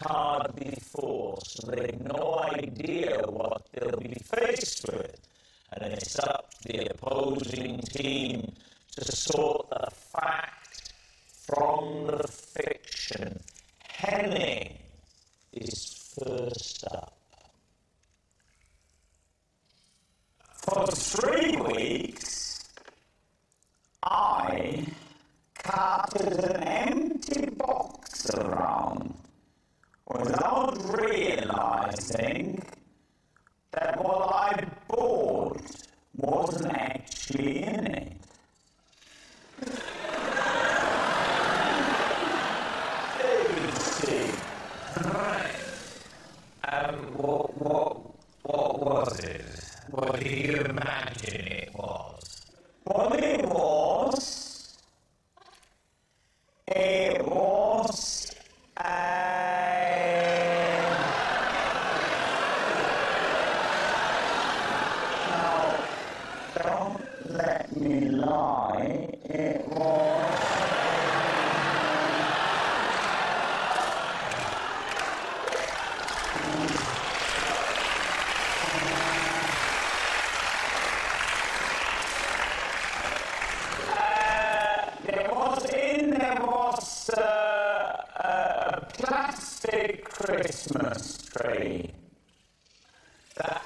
card before, so they have no idea plastic Christmas tree. That,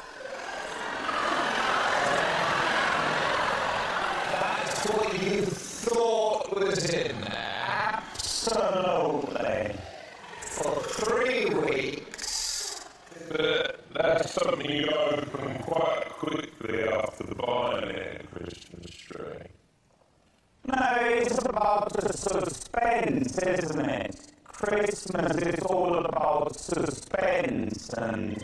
that's what you thought was in there. Absolutely. For three weeks. That's something you open quite quickly after the buying it, Christmas tree. No, it's about the suspense, isn't it? Christmas is suspense and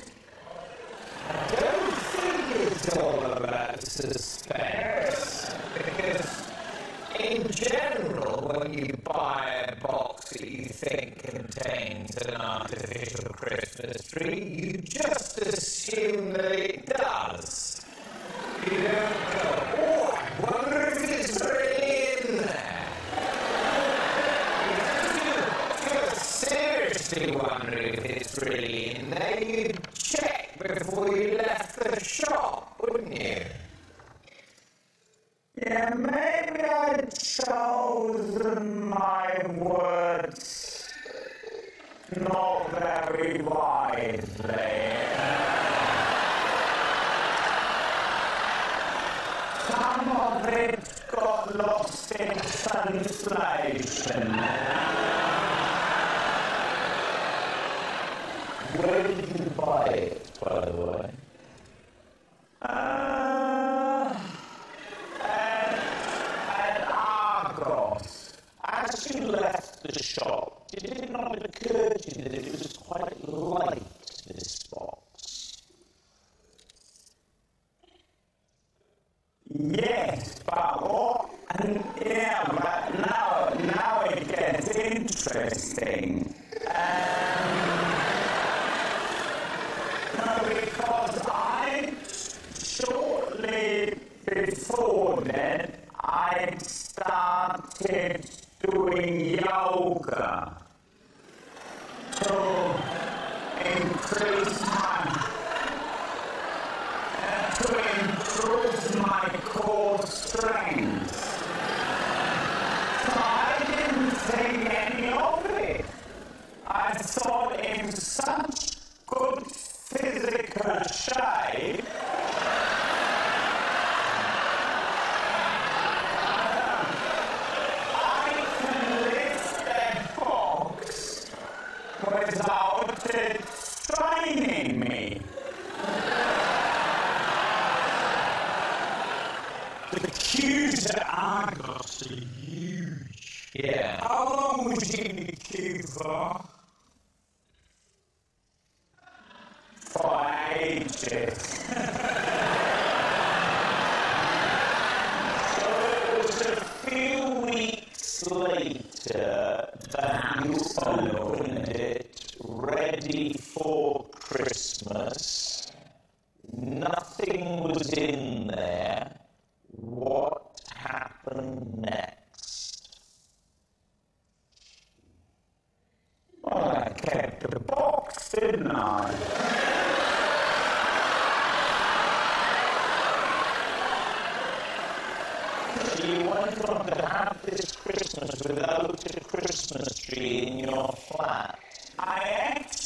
Yes, but what and yeah, but now now it gets interesting. Um, no, because I shortly before then I started doing yoga. So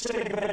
segment.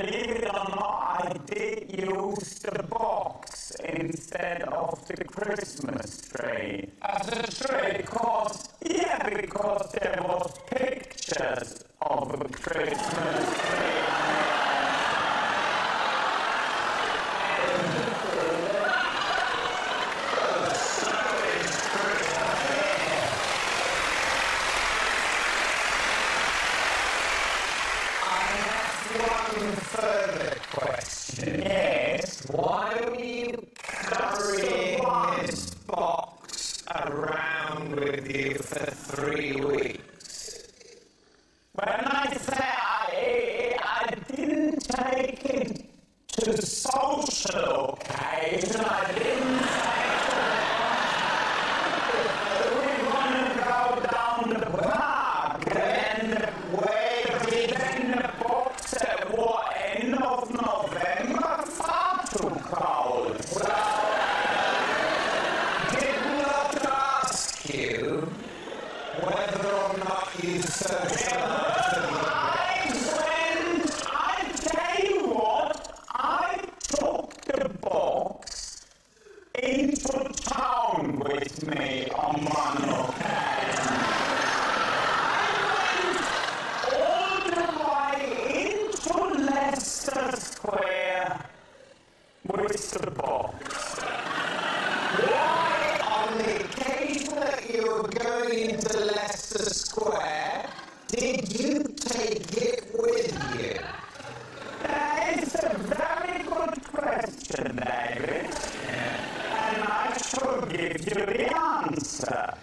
give you the answer.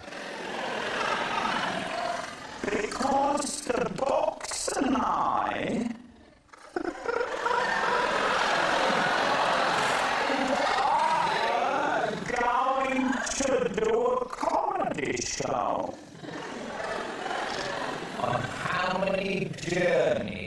Because the box and I are going to do a comedy show. On how many journeys?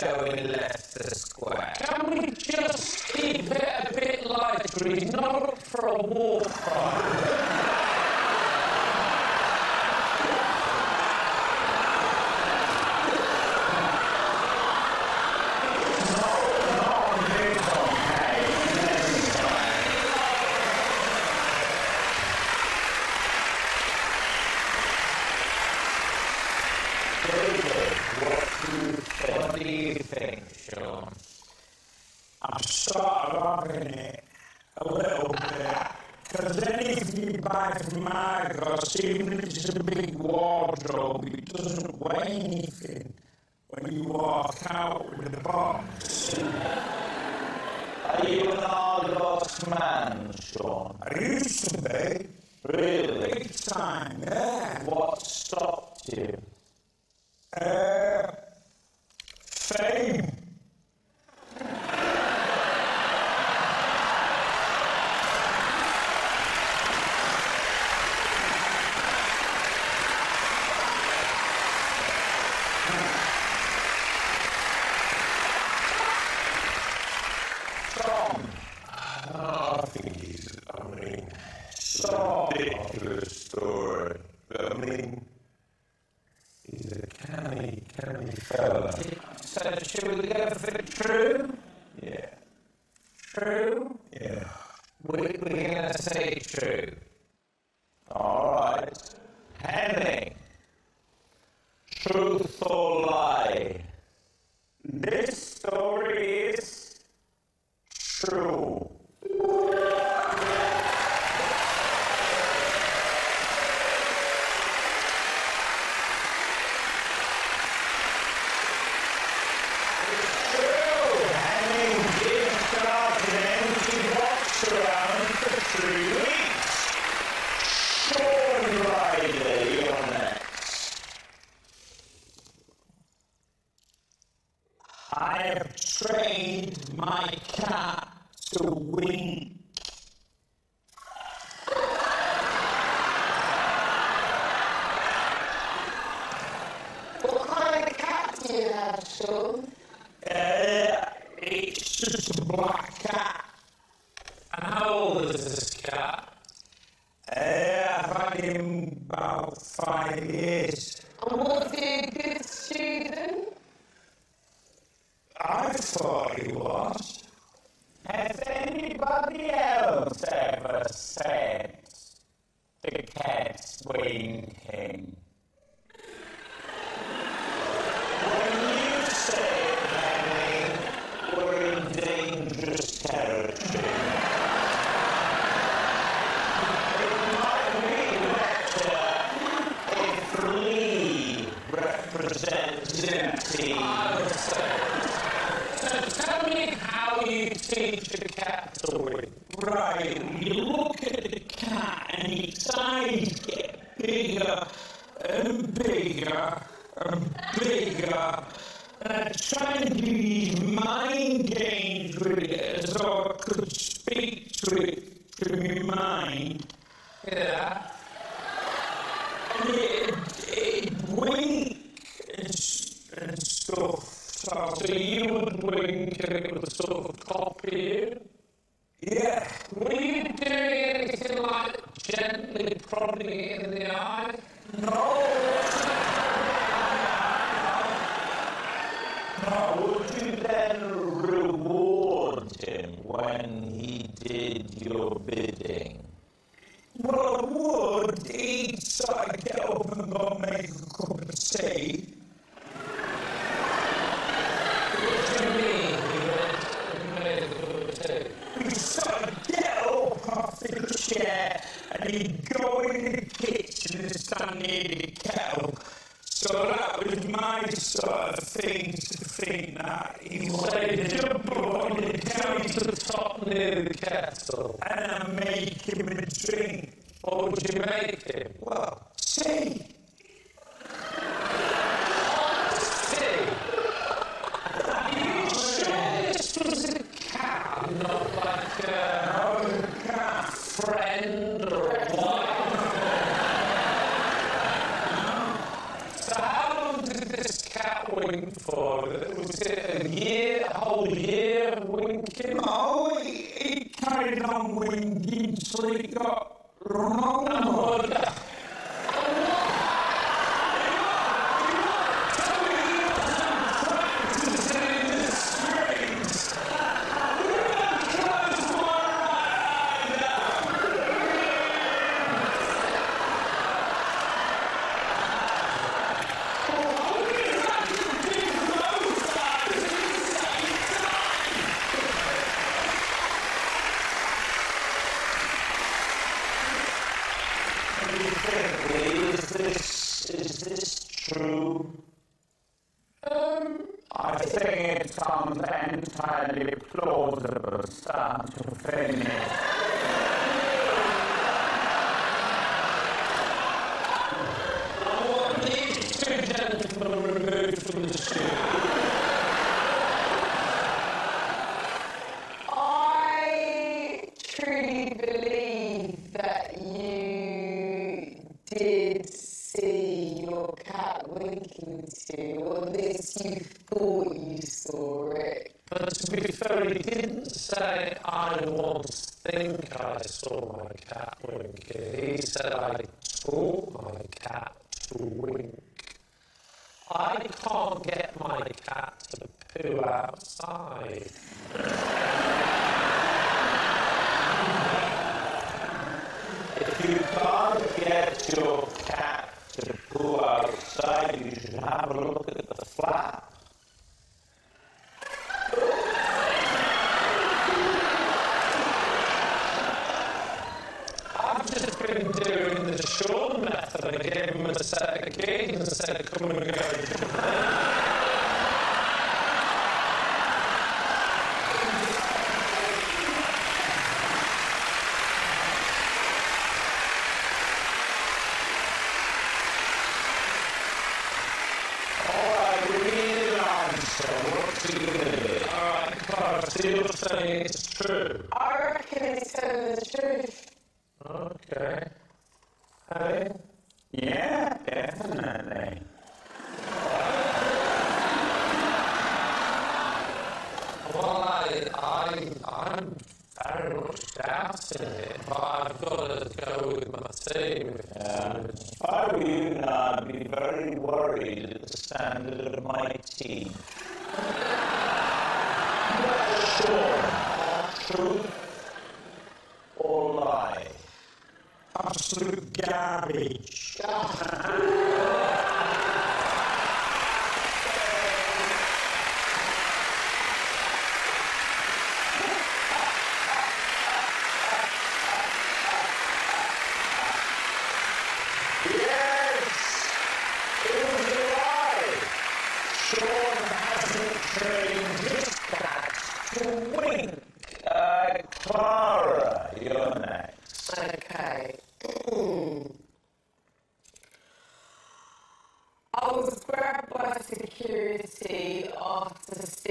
showing I think he's, I mean, so ridiculous story. But I mean, he's a canny, canny fella. So, should we go for true? Yeah. True? Yeah. We, we're going to say true. that whole year when Timao, he, he carried on winking when he got Ronaldo. sure method and I gave him a set of keys and said, come and go. You're saying it's true. I reckon it's telling the truth. Okay. Yeah, definitely. well, I, I, I'm very much doubting it, but I've got to go with my team. If I were you, I'd be very worried at the standard of my team. not sure. Truth absolute garbage.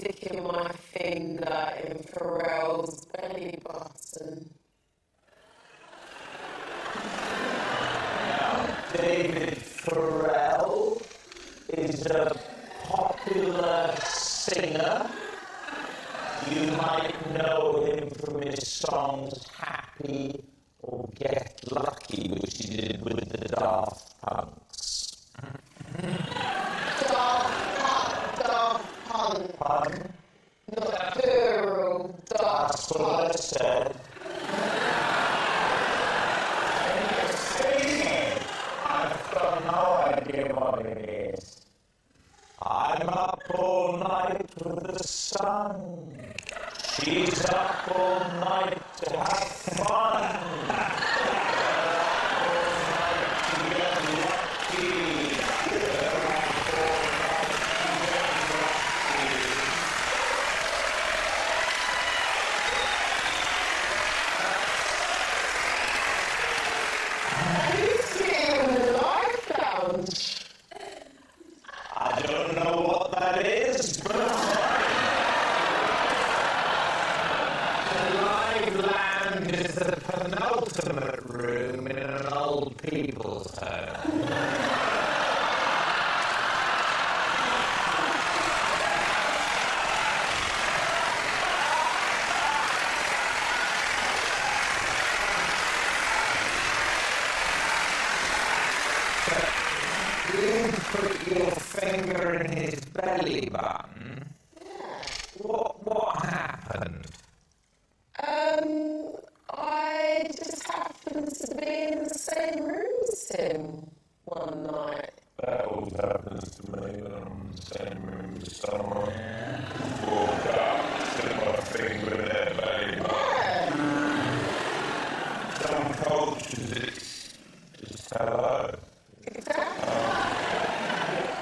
sticking my finger in Pharrell's belly button. David Pharrell is a popular singer. You might know him from his songs Happy or Get Lucky, which he did with the Daft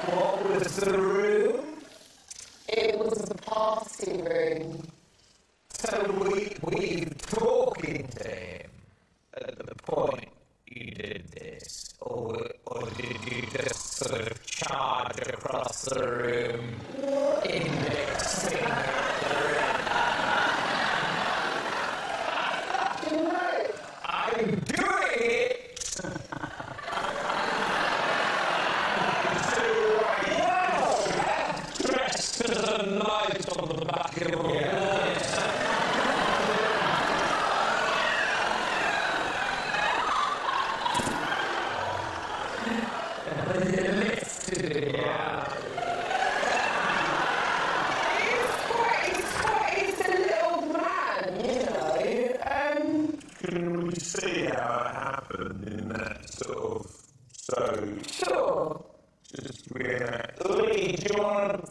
what was the room? It was the party room. So we we talking to him at the point you did this, or or did you just sort of charge across the room? John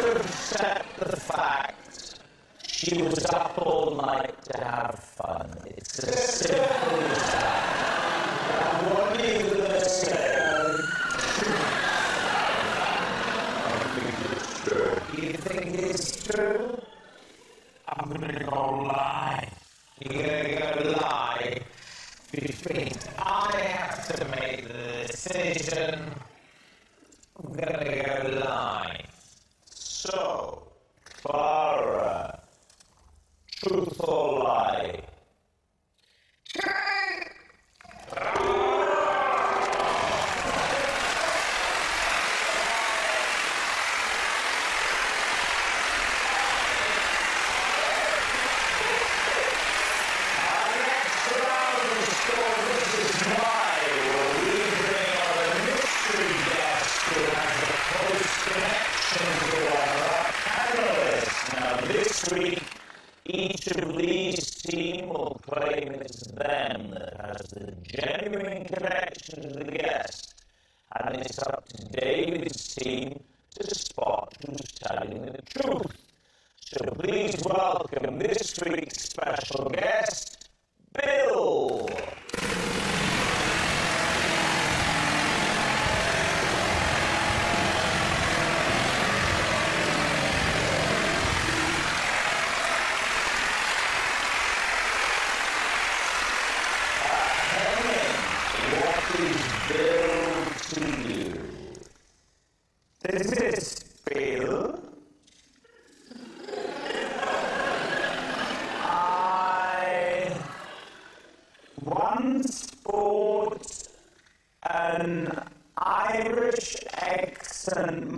accept the fact she was up all night to have fun. It's a simple as that. And what are you going to say? You think it's true? I'm going to go lie. You're going to go live, which means I have to make the decision. I'm going to go live. soul claim it's them that has the genuine connection to the guest, and it's up to David's team to spot who's telling the truth. So please welcome this week's special guest, Bill. an Irish accent.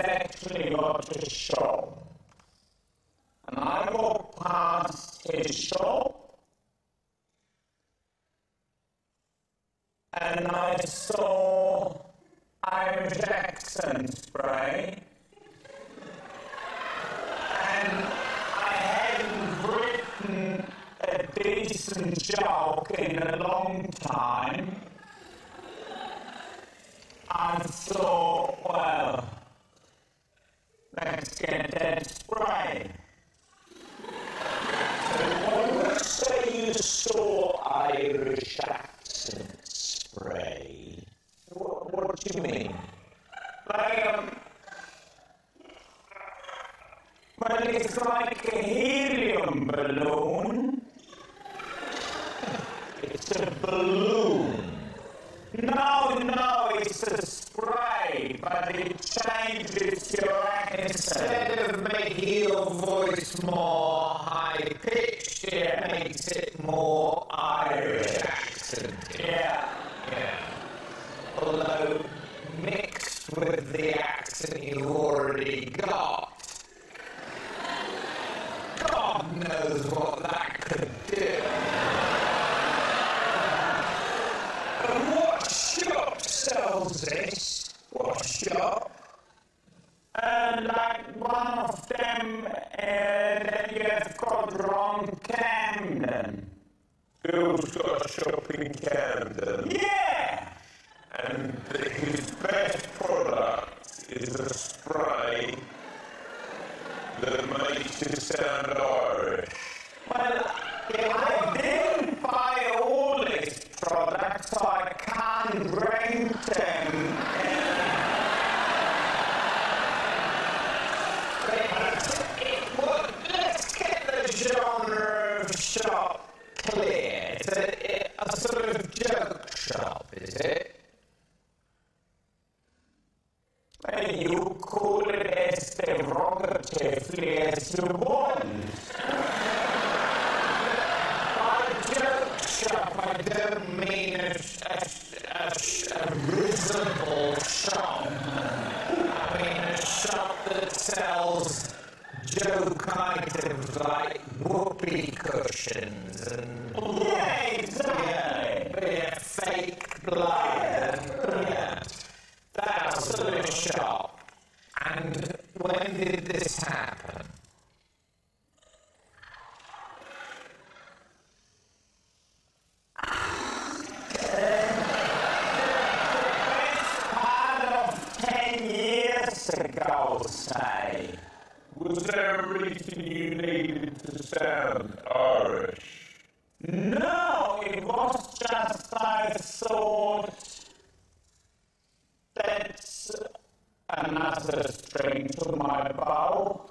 Has actually got a shop. And I walked past his shop and I saw Irish accent spray. And I hadn't written a decent joke in a long time. I thought, well, get spray. So when you say you saw Irish accent spray, what, what do you mean? Like, um, well, it's like a helium balloon. It's a balloon. No, no, it's a spray, but it changes your accent. Instead of making your voice more high pitched, it makes it more Irish accent. Yeah. Yeah. Although mixed with the accent you've already got, God knows what that could do. And what shop sells this? What shop? Uh, like one of them uh, that you wrong Camden. Bill's got a shop in Camden, Yeah. and his best product is a spray that makes you sound Irish. Well, if I didn't buy all his products, I can't rank them. Well, let's get the genre of shop clear. It's a, a sort of joke shop, is it? Well, you call it as shop, I don't mean a, a, a, a reasonable shop. I mean a shop that sells joke items like whoopee cushions and Yeah, exactly. yeah, fake blood and yeah, that sort of shop. And when did this happen? Part of ten years ago, say. Was there a reason you needed to sound Irish? No, it was just I thought that's another string to my bow.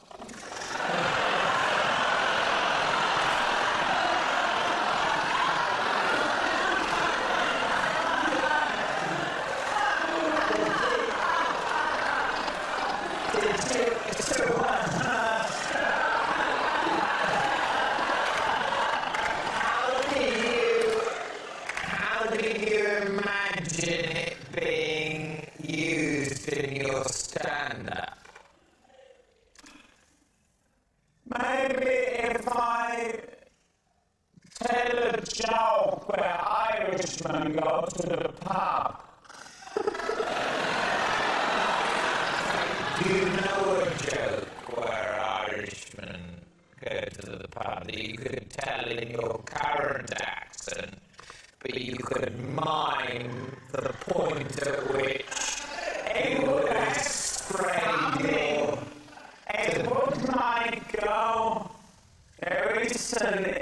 How do you, how do you imagine it being used in your stand-up? Maybe if I tell a joke where Irishmen go to the pub. Do you know a joke where Irishmen go to the pub that you could tell in your current accent, but you could mime the point at which There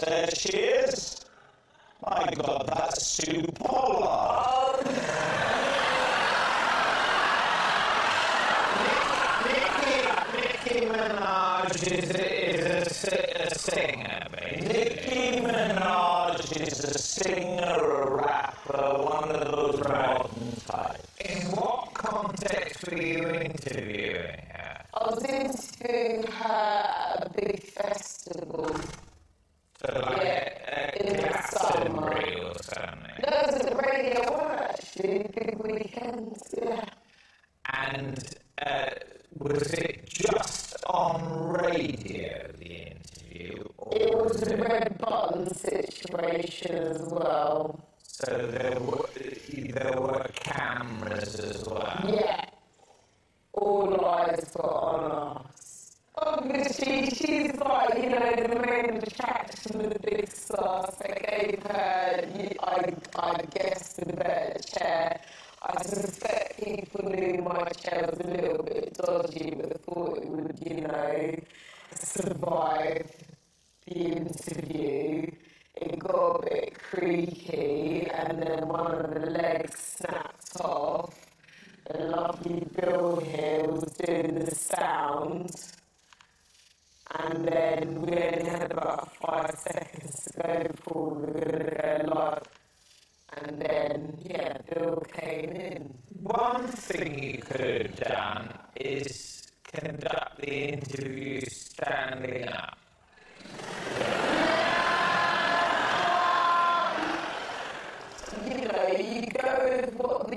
There she is. My God, that's Sue Pollard. Nicki Minaj is, is a, a singer, Nicki Minaj is a singer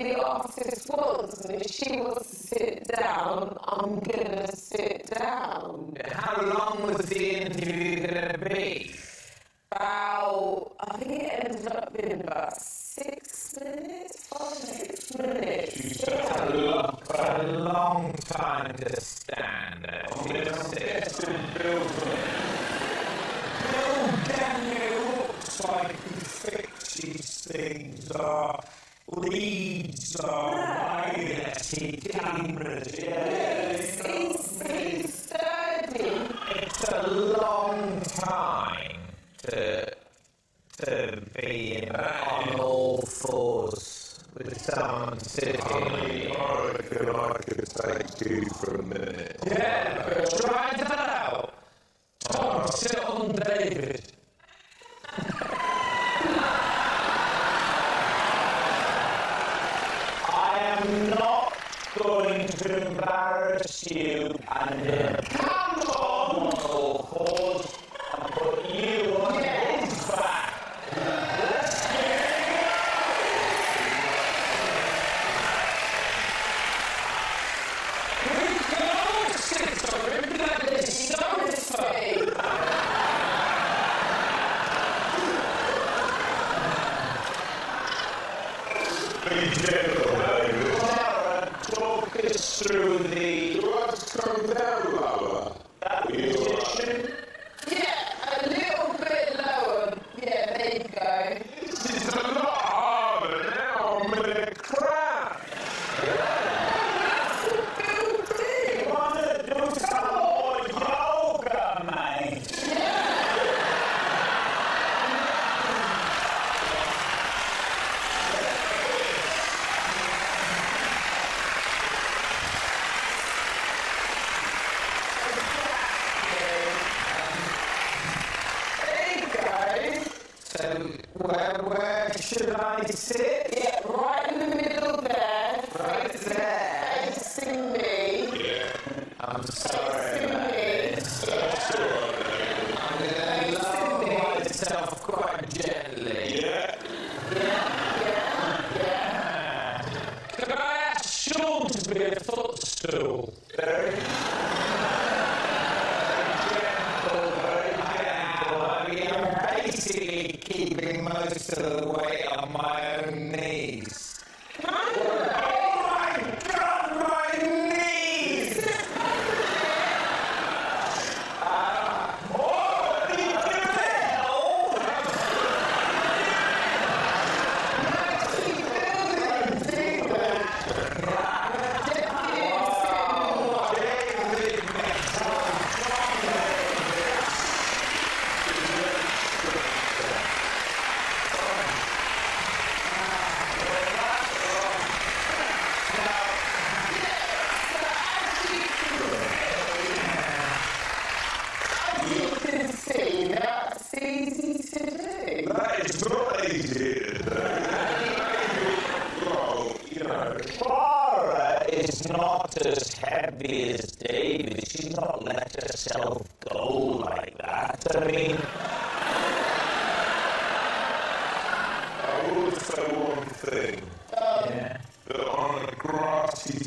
the office closed and she will sit down, I'm gonna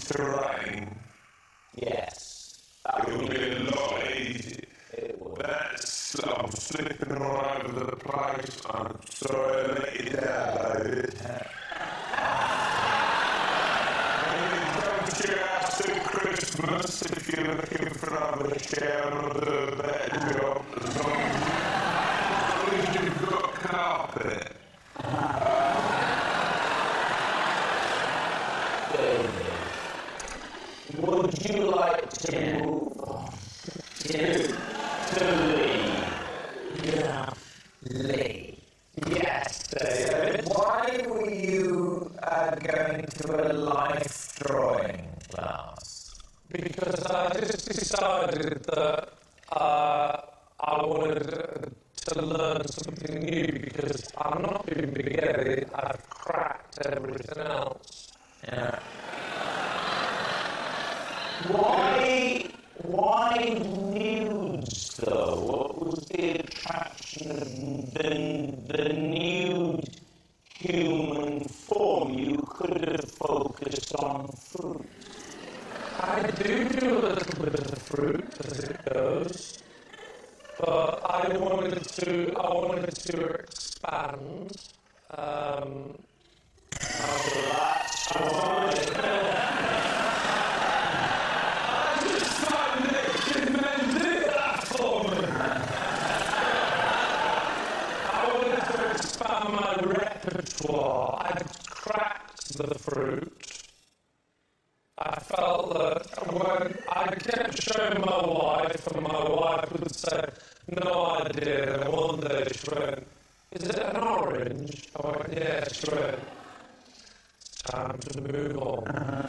throughout. like, no idea, I wonder, Shrek. Is it an orange? I went, yeah, Shrek. It's time to move on. Uh-huh.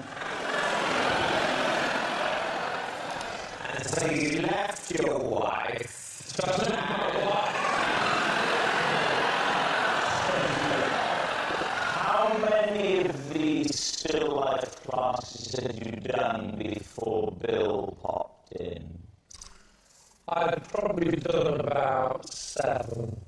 and so you left your wife. Doesn't matter what. How many of these still life classes have you done before? probably done about seven.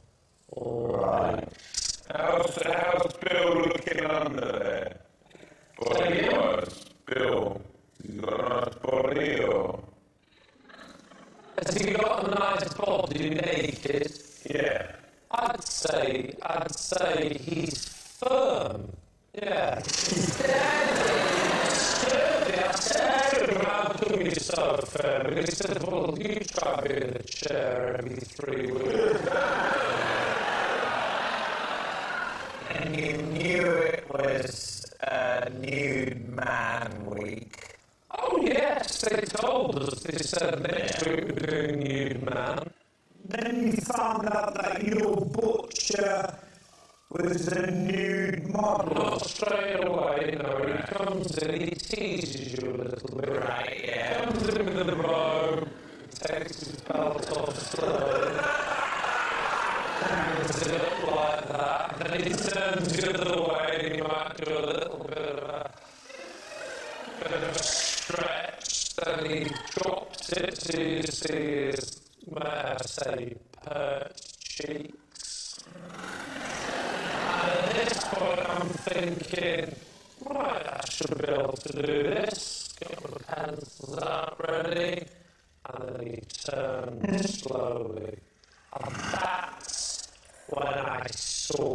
right, I should be able to do this. Get my pencils out ready. And then he turned slowly. And that's when I saw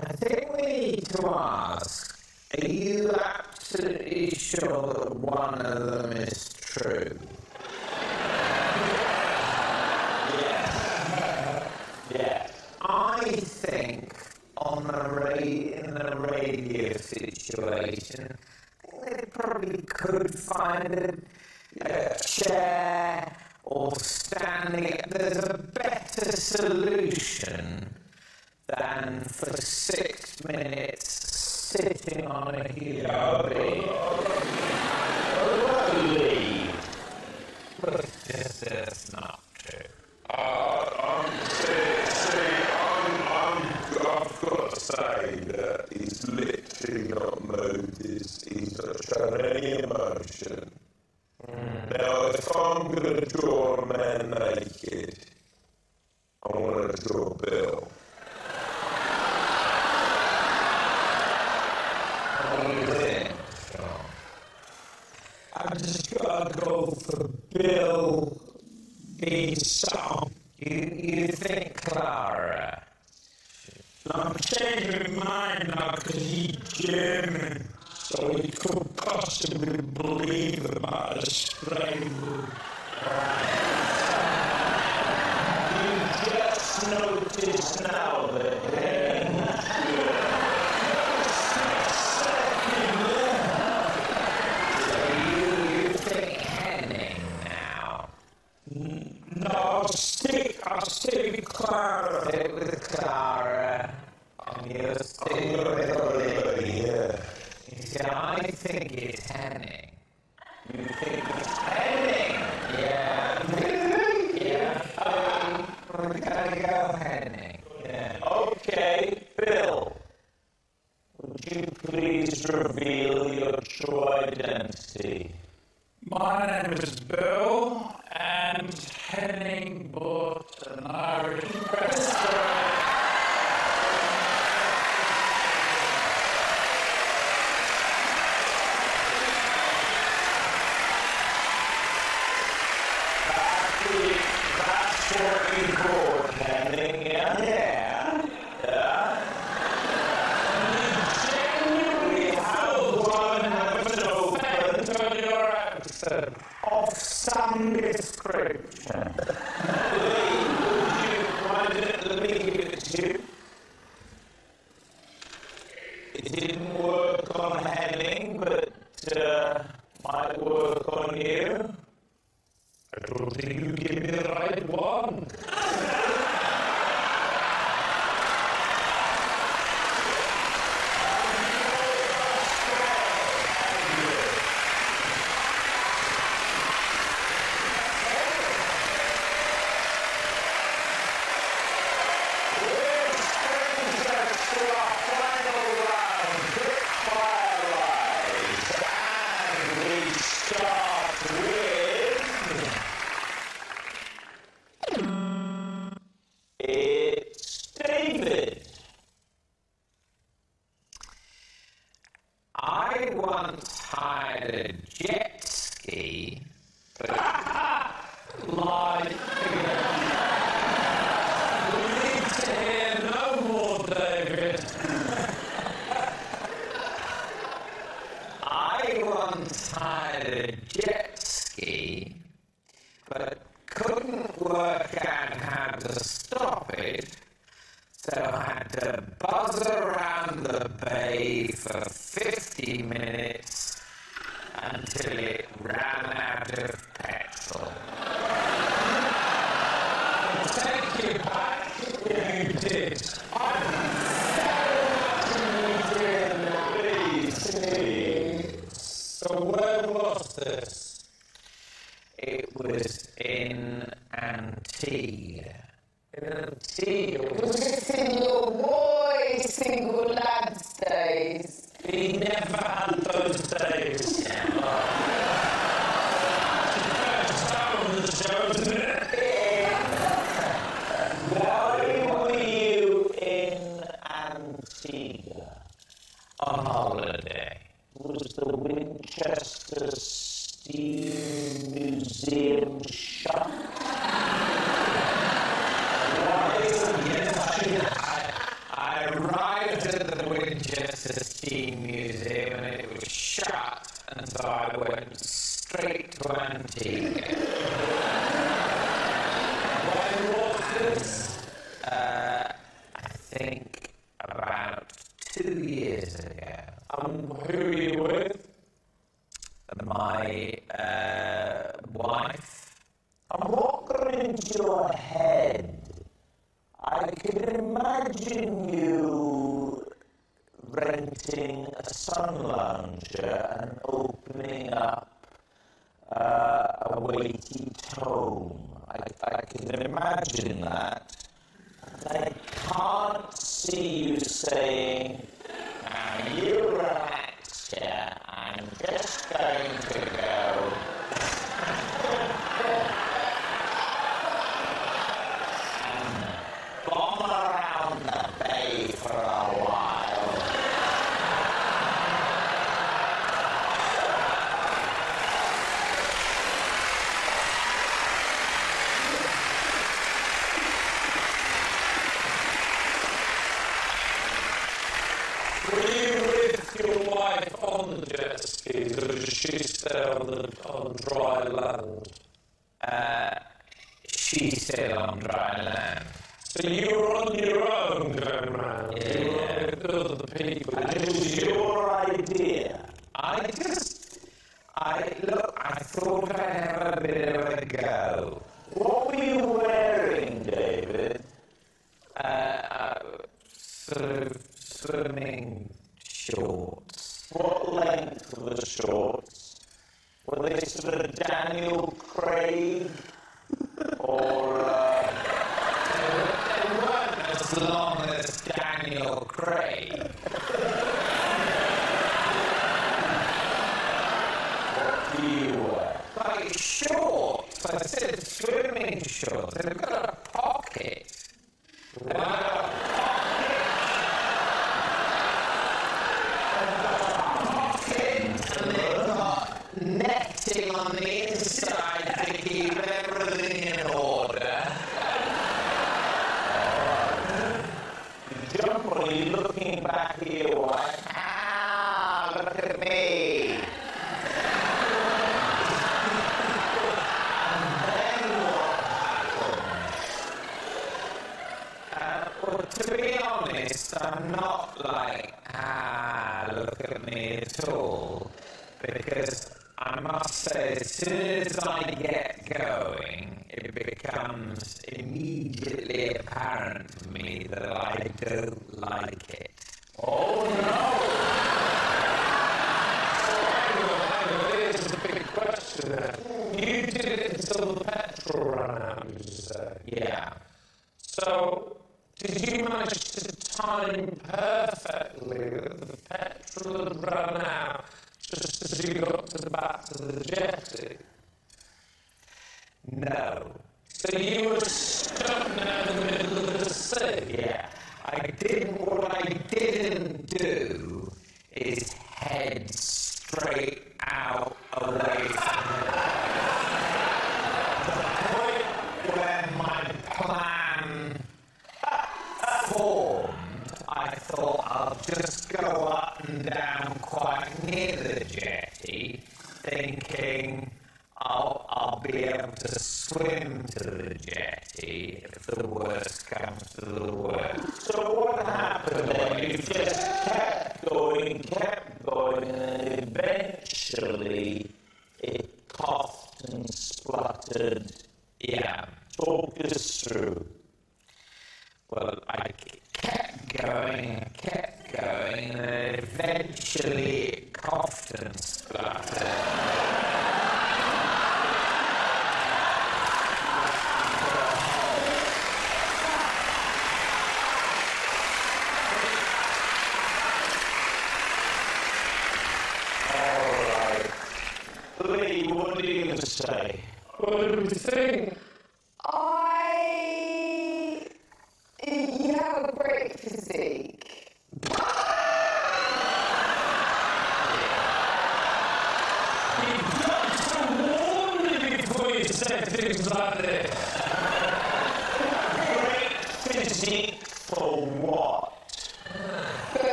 I think we need to ask are you absolutely sure that one of them is true? Yes. Yes. I think on the ra- in the radio situation, they probably could find a, a chair or standing. There's a better solution. Station. I think it's Henning. You think it's happening? Yeah. yeah. Um, We're gonna go Henning. Yeah. Okay, Bill. Would you please reveal your true identity? My name is Bill, and Henning bought an Irish press. longest scripture. Let it you. It didn't work on Henning, but uh, might work on you. I and opening up uh, a weighty tome. I, I can imagine that. I can't see you saying, and you relax here, I'm just going to go she sailed on dry land. Uh, she sailed on dry land. So you were on your own, Grandma. Yeah. You were good of the people. And it was your idea. I just, I look. I thought I'd have a bit of a go. What were you wearing, David? Uh, uh, sort of swimming shorts. What length? the shorts? Were they sort of Daniel Craig? or. Uh, they weren't as long as Daniel Craig. what do you wear? Like shorts. I said swimming shorts. They've got a pocket. Wow. back here